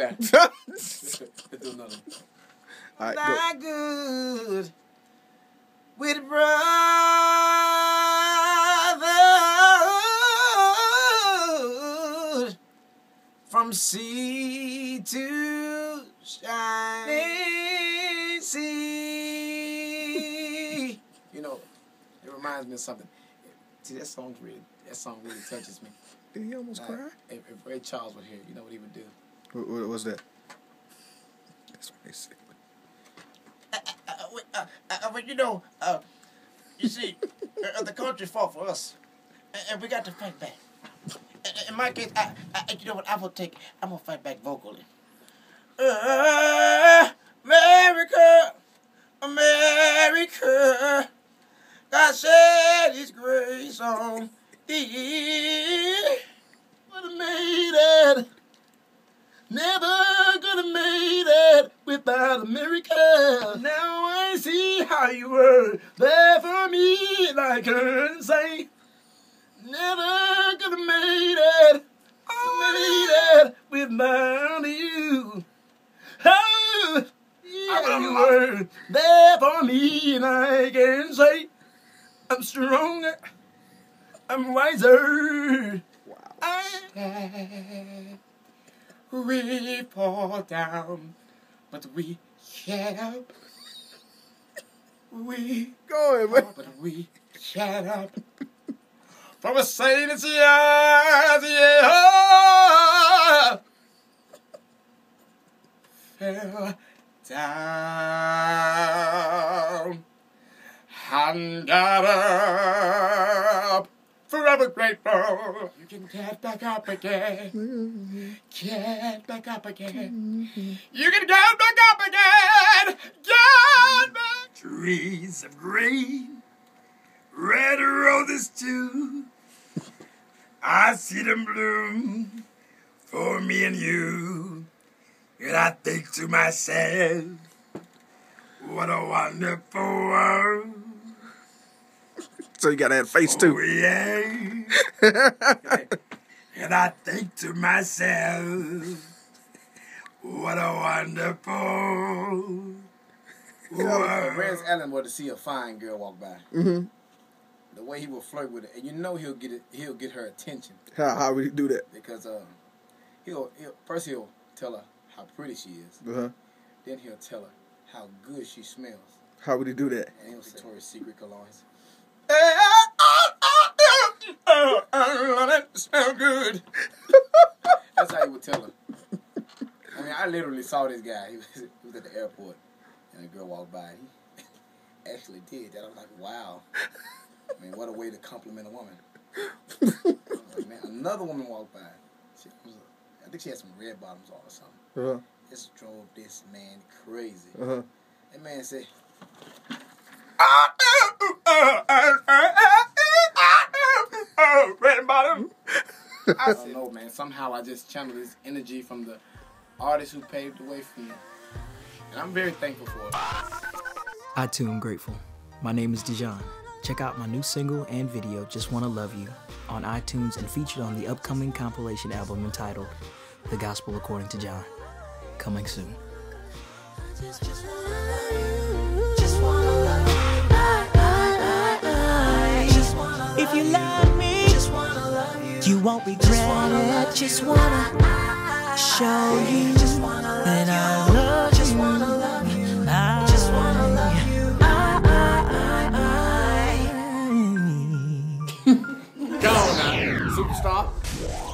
there. Let's do another one. All right, go. Good with brothers from sea to shining sea. You know, it reminds me of something. See, that song really, that song really touches me. Did he almost Uh, cry? if, if Ray Charles were here, you know what he would do. What, was that? That's what they say. uh, wait, uh, uh, but you know, uh, you see, uh, the country fought for us, and, we got to fight back. In- my case, I, I, you know what? I will take. I'm gonna fight back vocally. Uh, America, America, God said His grace on thee. Would have made it. Never gonna made it without America. Now I see how you were there for me, and I can say, never gonna made it, made it without you. Oh, yeah, you were there for me, and I can say, I'm stronger, I'm wiser. Wow. I we fall down, but we get up. We Go man. but we get up. From a saint's yard, yeah, fell down and got up. Grateful. You can get back up again. Get back up again. You can get back up again. Get back. Trees of green, red roses too. I see them bloom for me and you. And I think to myself, what a wonderful world. So you got that face Oh, too. yeah. and I think to myself, what a wonderful world. Rance Allen were to see a fine girl walk by. Mm-hmm. The way he will flirt with it, and you know he'll get it, he'll get her attention How how would he do that? because uh, he'll, he'll first he'll tell her how pretty she is, Uh-huh. then he'll tell her how good she smells, How would he do that? and he'll say Victoria's Secret colognes. Smell good. That's how he would tell her. I mean, I literally saw this guy. He was, he was at the airport, and a girl walked by. He actually did that. I was like, wow. I mean, what a way to compliment a woman. Like, man, another woman walked by. She was, I think she had some red bottoms on or something. Uh-huh. This drove this man crazy. Uh-huh. That man said, Red I don't know, man. Somehow I just channeled this energy from the artist who paved the way for me. And I'm very thankful for it. I too am grateful. My name is DJON. Check out my new single and video, Just Wanna Love You, on iTunes and featured on the upcoming compilation album entitled The Gospel According to John. Coming soon. You won't regret it. Just wanna show you that I love you. Just wanna love you. I just wanna love you. I, I, I, I. Go on now, superstar.